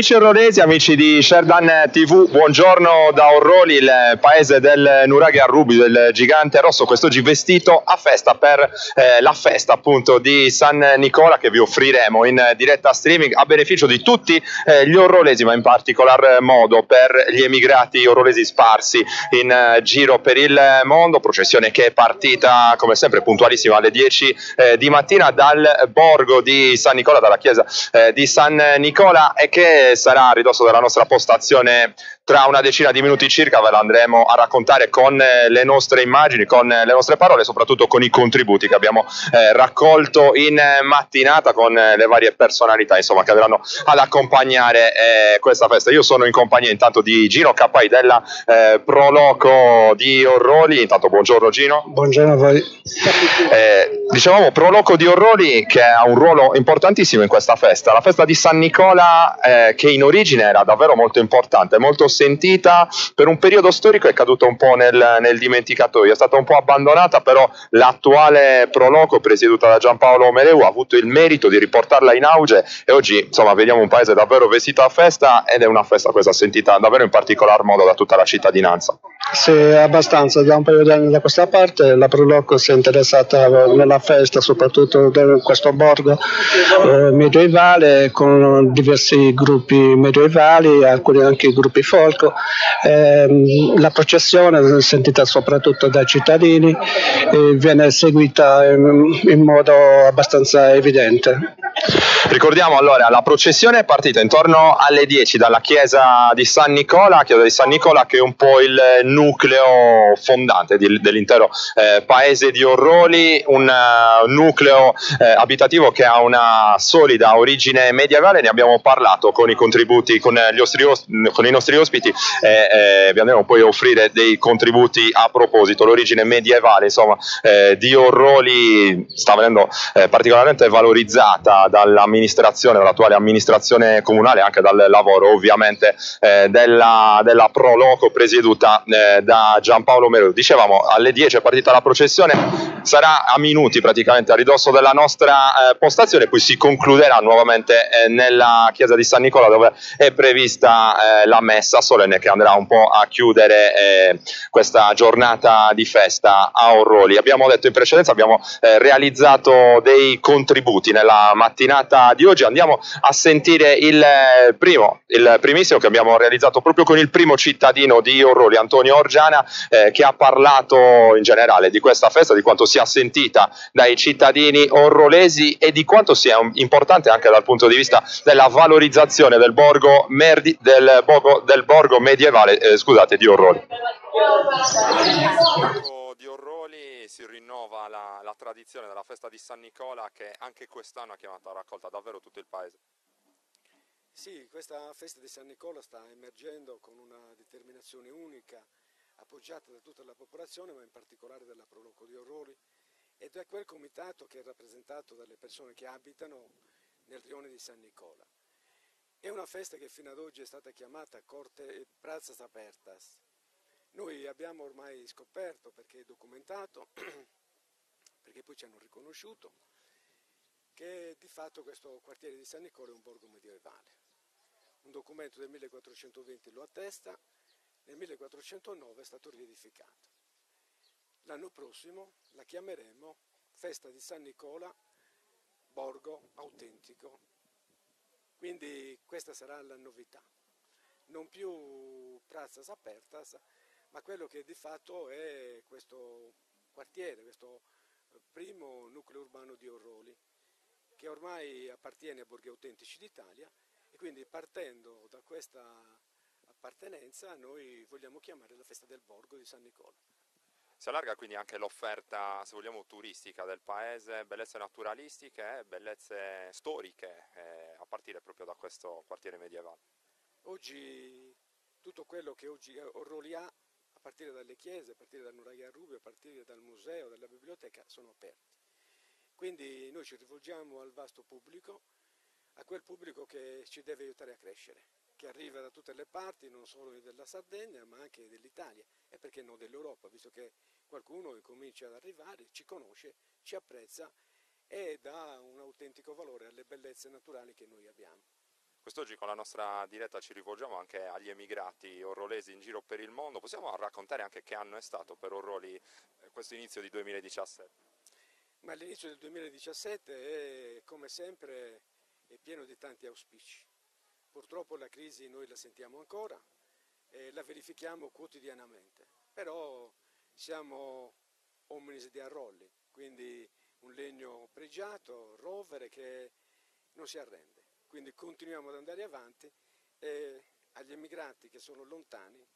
Amici orrolesi, amici di Sherdan TV, buongiorno da Orroli, il paese del Nuraghe Arrubi, del gigante rosso, quest'oggi vestito a festa per eh, la festa appunto di San Nicola che vi offriremo in diretta streaming a beneficio di tutti eh, gli orrolesi, ma in particolar modo per gli emigrati orrolesi sparsi in eh, giro per il mondo, processione che è partita come sempre puntualissima alle 10 eh, di mattina dal borgo di San Nicola, dalla chiesa eh, di San Nicola e che sarà a ridosso della nostra postazione tra una decina di minuti circa, ve la andremo a raccontare con eh, le nostre immagini, con eh, le nostre parole, soprattutto con i contributi che abbiamo eh, raccolto in eh, mattinata con le varie personalità insomma, che andranno ad accompagnare eh, questa festa. Io sono in compagnia intanto di Gino Cappai della eh, Proloco di Orroli. Intanto buongiorno Gino. Buongiorno a voi. Dicevamo Proloco di Orroli che ha un ruolo importantissimo in questa festa, la festa di San Nicola che in origine era davvero molto importante, molto sentita, per un periodo storico è caduta un po' nel, nel dimenticatoio, è stata un po' abbandonata, però l'attuale Proloco presieduta da Giampaolo Meleu ha avuto il merito di riportarla in auge e oggi insomma vediamo un paese davvero vestito a festa ed è una festa questa sentita davvero in particolar modo da tutta la cittadinanza. Sì, abbastanza, da un paio di anni da questa parte la Proloco si è interessata nella festa, soprattutto in questo borgo eh, medievale con diversi gruppi medievali, alcuni anche gruppi folk. Eh, la processione, sentita soprattutto dai cittadini, eh, viene seguita in, in modo abbastanza evidente. Ricordiamo allora, la processione è partita intorno alle 10 dalla chiesa di San Nicola, chiesa di San Nicola che è un po' il nucleo fondante di, dell'intero eh, paese di Orroli, un uh, nucleo eh, abitativo che ha una solida origine medievale, ne abbiamo parlato con i contributi, con, ostri, con i nostri ospiti e eh, vi andremo poi a offrire dei contributi a proposito, l'origine medievale insomma, eh, di Orroli sta venendo eh, particolarmente valorizzata dall'amministrazione, dall'attuale amministrazione comunale, anche dal lavoro ovviamente eh, della, della Proloco presieduta eh, da Giampaolo Mero. Dicevamo alle 10 è partita la processione, sarà a minuti praticamente a ridosso della nostra eh, postazione, poi si concluderà nuovamente eh, nella chiesa di San Nicola dove è prevista eh, la messa solenne che andrà un po' a chiudere eh, questa giornata di festa a Orroli. Abbiamo detto in precedenza, abbiamo realizzato dei contributi nella mattina mattinata di oggi andiamo a sentire il eh, primo, il primissimo che abbiamo realizzato proprio con il primo cittadino di Orroli, Antonio Orgiana, eh, che ha parlato in generale di questa festa, di quanto sia sentita dai cittadini orrolesi e di quanto sia importante anche dal punto di vista della valorizzazione del borgo, merdi, del borgo, del borgo medievale eh, scusate, di Orroli si rinnova la, la, tradizione della festa di San Nicola che anche quest'anno ha chiamato a raccolta davvero tutto il paese. Sì, questa festa di San Nicola sta emergendo con una determinazione unica, appoggiata da tutta la popolazione, ma in particolare dalla Proloco di Orroli, ed è quel comitato che è rappresentato dalle persone che abitano nel rione di San Nicola. È una festa che fino ad oggi è stata chiamata Corte Prazas Apertas, noi abbiamo ormai scoperto, perché è documentato, perché poi ci hanno riconosciuto, che di fatto questo quartiere di San Nicola è un borgo medievale. Un documento del 1420 lo attesta, nel 1409 è stato riedificato. L'anno prossimo la chiameremo Festa di San Nicola, borgo autentico. Quindi questa sarà la novità. Non più Prazas Apertas, ma quello che di fatto è questo quartiere, questo primo nucleo urbano di Orroli, che ormai appartiene a Borghi Autentici d'Italia e quindi partendo da questa appartenenza noi vogliamo chiamare la festa del Borgo di San Nicola. Si allarga quindi anche l'offerta, se vogliamo, turistica del paese, bellezze naturalistiche, bellezze storiche, eh, a partire proprio da questo quartiere medievale. Oggi tutto quello che oggi Orroli ha a partire dalle chiese, a partire dal Nuraghe Rubio, a partire dal museo, dalla biblioteca, sono aperti. Quindi noi ci rivolgiamo al vasto pubblico, a quel pubblico che ci deve aiutare a crescere, che arriva da tutte le parti, non solo della Sardegna, ma anche dell'Italia e perché no dell'Europa, visto che qualcuno comincia ad arrivare, ci conosce, ci apprezza e dà un autentico valore alle bellezze naturali che noi abbiamo. Quest'oggi con la nostra diretta ci rivolgiamo anche agli emigrati orrolesi in giro per il mondo. Possiamo raccontare anche che anno è stato per Orroli eh, questo inizio di 2017? Ma l'inizio del 2017 è come sempre è pieno di tanti auspici. Purtroppo la crisi noi la sentiamo ancora e la verifichiamo quotidianamente, però siamo omnis di Arrolli, quindi un legno pregiato, rovere che non si arrende. Quindi continuiamo ad andare avanti e agli emigrati che sono lontani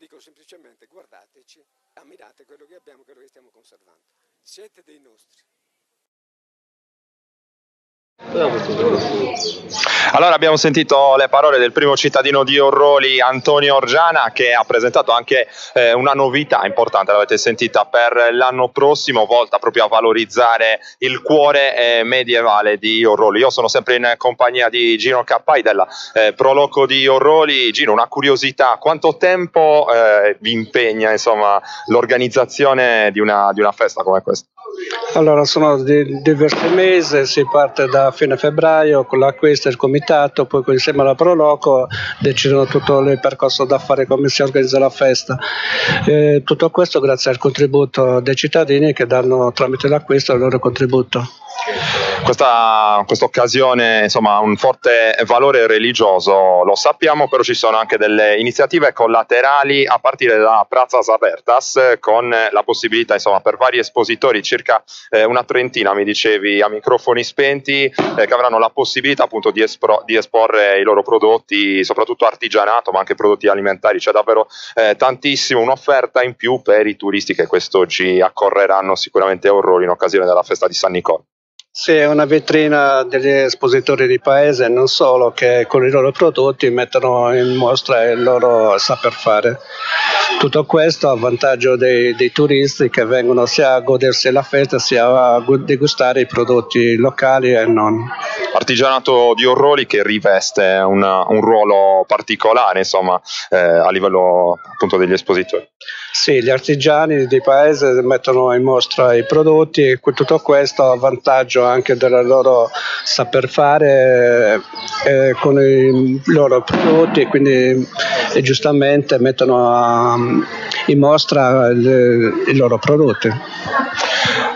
dico semplicemente guardateci, ammirate quello che abbiamo, quello che stiamo conservando. Siete dei nostri. Allora abbiamo sentito le parole del primo cittadino di Orroli, Antonio Orgiana, che ha presentato anche eh, una novità importante, l'avete sentita, per l'anno prossimo, volta proprio a valorizzare il cuore eh, medievale di Orroli. Io sono sempre in compagnia di Gino Cappai della eh, Proloco di Orroli. Gino, una curiosità, quanto tempo eh, vi impegna insomma, l'organizzazione di una, di una festa come questa? Allora, sono di, diversi mesi, si parte da fine febbraio con l'acquisto e il comitato, poi insieme alla Proloco decidono tutto il percorso da fare, come si organizza la festa. E tutto questo grazie al contributo dei cittadini che danno tramite l'acquisto il loro contributo. Questa occasione ha un forte valore religioso, lo sappiamo, però ci sono anche delle iniziative collaterali a partire da Prazas Apertas con la possibilità insomma, per vari espositori, circa eh, una trentina mi dicevi a microfoni spenti, eh, che avranno la possibilità appunto di, espro- di, esporre i loro prodotti, soprattutto artigianato, ma anche prodotti alimentari, c'è davvero eh, tantissimo, un'offerta in più per i turisti che quest'oggi accorreranno sicuramente a Orrori in occasione della festa di San Nicola. Sì, è una vetrina degli espositori di paese, non solo che con i loro prodotti mettono in mostra il loro saper fare. Tutto questo a vantaggio dei, dei turisti che vengono sia a godersi la festa sia a degustare i prodotti locali e non. Artigianato di Orroli che riveste una, un ruolo particolare insomma, eh, a livello appunto degli espositori. Sì, gli artigiani di paese mettono in mostra i prodotti e tutto questo a vantaggio anche del loro saper fare eh, con i loro prodotti e quindi e giustamente mettono a, in mostra il, i loro prodotti.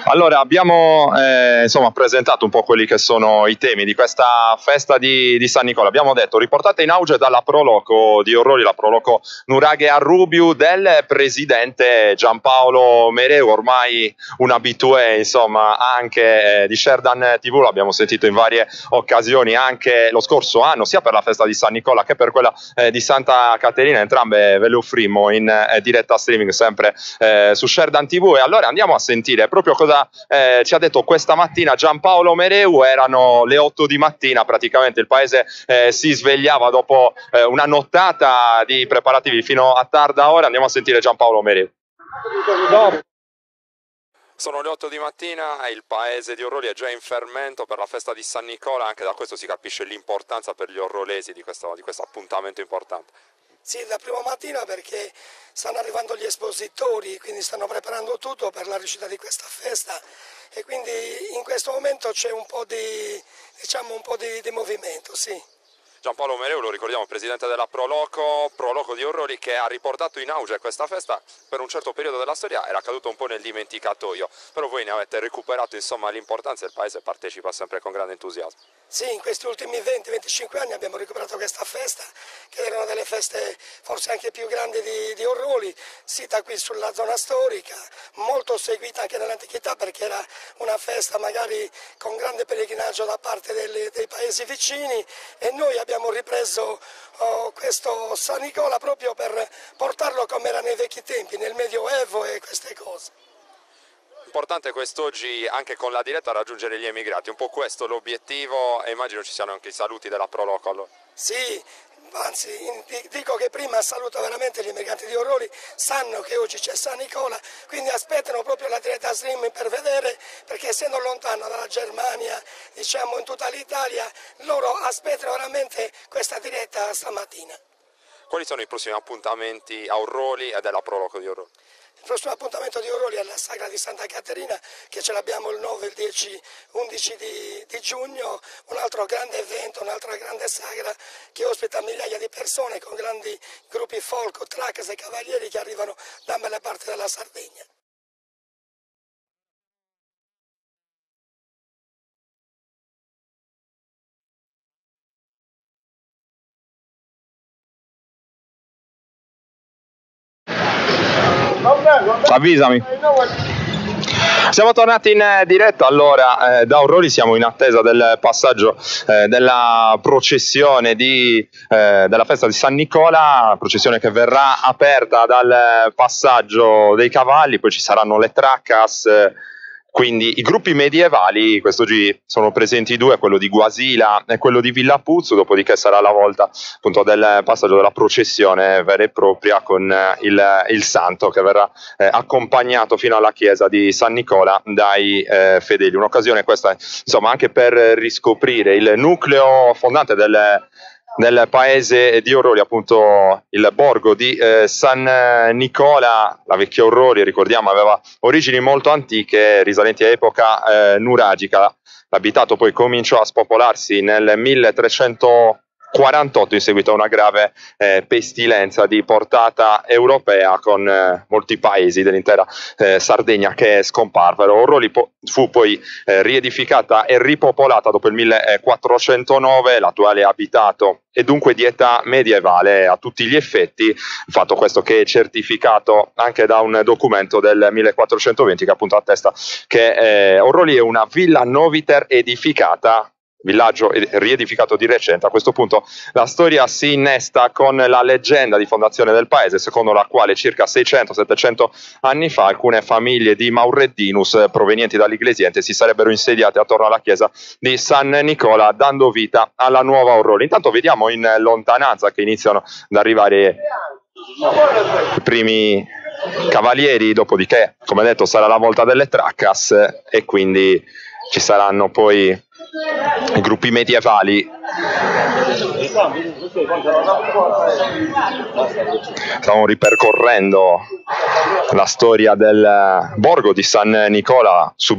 Allora, abbiamo eh, insomma, presentato un po' quelli che sono i temi di questa festa di, di, San Nicola. Abbiamo detto, riportata in auge dalla Proloco di Orrori, la Proloco Nuraghe Arrubiu del presidente Giampaolo Mereu, ormai un abitué insomma, anche eh, di Sherdan TV, l'abbiamo sentito in varie occasioni anche lo scorso anno, sia per la festa di San Nicola che per quella eh, di Santa Caterina, entrambe ve le offrimmo in eh, diretta streaming sempre eh, su Sherdan TV e allora andiamo a sentire proprio cosa cosa eh, ci ha detto questa mattina Giampaolo Mereu, erano le 8 di mattina, praticamente il paese eh, si svegliava dopo eh, una nottata di preparativi fino a tarda ora, andiamo a sentire Giampaolo Mereu. Sono le 8 di mattina e il paese di Orroli è già in fermento per la festa di San Nicola, anche da questo si capisce l'importanza per gli orrolesi di questo, di questo appuntamento importante. Sì, da prima mattina perché stanno arrivando gli espositori, quindi stanno preparando tutto per la riuscita di questa festa e quindi in questo momento c'è un po' di, diciamo, un po' di, di movimento, sì. Giampaolo Mereu, lo ricordiamo, presidente della Proloco, Proloco di Orrori, che ha riportato in auge questa festa per un certo periodo della storia, era caduto un po' nel dimenticatoio, però voi ne avete recuperato l'importanza e il paese partecipa sempre con grande entusiasmo. Sì, in questi ultimi 20-25 anni abbiamo recuperato questa festa, che erano delle feste forse anche più grandi di, di Orroli, sita qui sulla zona storica, molto seguita anche nell'antichità perché era una festa magari con grande pellegrinaggio da parte delle, dei paesi vicini e noi abbiamo ripreso oh, questo San Nicola proprio per portarlo come era nei vecchi tempi, nel Medioevo e queste cose. Importante quest'oggi anche con la diretta raggiungere gli emigrati, un po' questo l'obiettivo e immagino ci siano anche i saluti della Proloco. Sì, anzi dico che prima saluto veramente gli emigranti di Orroli, sanno che oggi c'è San Nicola, quindi aspettano proprio la diretta streaming per vedere, perché essendo lontano dalla Germania, diciamo in tutta l'Italia, loro aspettano veramente questa diretta stamattina. Quali sono i prossimi appuntamenti a Orroli e della Proloco di Orroli? Il prossimo appuntamento di Oroli è la Sagra di Santa Caterina che ce l'abbiamo il 9, il 10, 11 di, di giugno, un altro grande evento, un'altra grande sagra che ospita migliaia di persone con grandi gruppi folk, trackers e cavalieri che arrivano da belle parti della Sardegna. Avvisami. Siamo tornati in diretta, allora eh, da Aurori siamo in attesa del passaggio eh, della processione di, eh, della festa di San Nicola, processione che verrà aperta dal passaggio dei cavalli, poi ci saranno le traccas quindi i gruppi medievali, quest'oggi sono presenti due, quello di Guasila e quello di Villapuzzo, dopodiché sarà la volta appunto del passaggio della processione vera e propria con eh, il, il santo che verrà eh, accompagnato fino alla chiesa di San Nicola dai eh, fedeli. Un'occasione questa insomma anche per riscoprire il nucleo fondante del nel paese di Orrori, appunto il borgo di eh, San Nicola, la vecchia Orrori, ricordiamo, aveva origini molto antiche, risalenti a epoca eh, nuragica. L'abitato poi cominciò a spopolarsi nel 1300 48 in seguito a una grave eh, pestilenza di portata europea con eh, molti paesi dell'intera eh, Sardegna che scomparvero. Orroli po- fu poi eh, riedificata e ripopolata dopo il 1409, l'attuale abitato e dunque di età medievale a tutti gli effetti, fatto questo che è certificato anche da un documento del 1420 che appunto attesta che eh, Orroli è una villa noviter edificata villaggio riedificato di recente. A questo punto la storia si innesta con la leggenda di fondazione del paese, secondo la quale circa 600-700 anni fa alcune famiglie di Maureddinus provenienti dall'Iglesiente si sarebbero insediate attorno alla chiesa di San Nicola, dando vita alla nuova Orroli. Intanto vediamo in lontananza che iniziano ad arrivare i primi cavalieri, dopodiché, come detto, sarà la volta delle traccas e quindi ci saranno poi i gruppi medievali. Stiamo ripercorrendo la storia del borgo di San Nicola su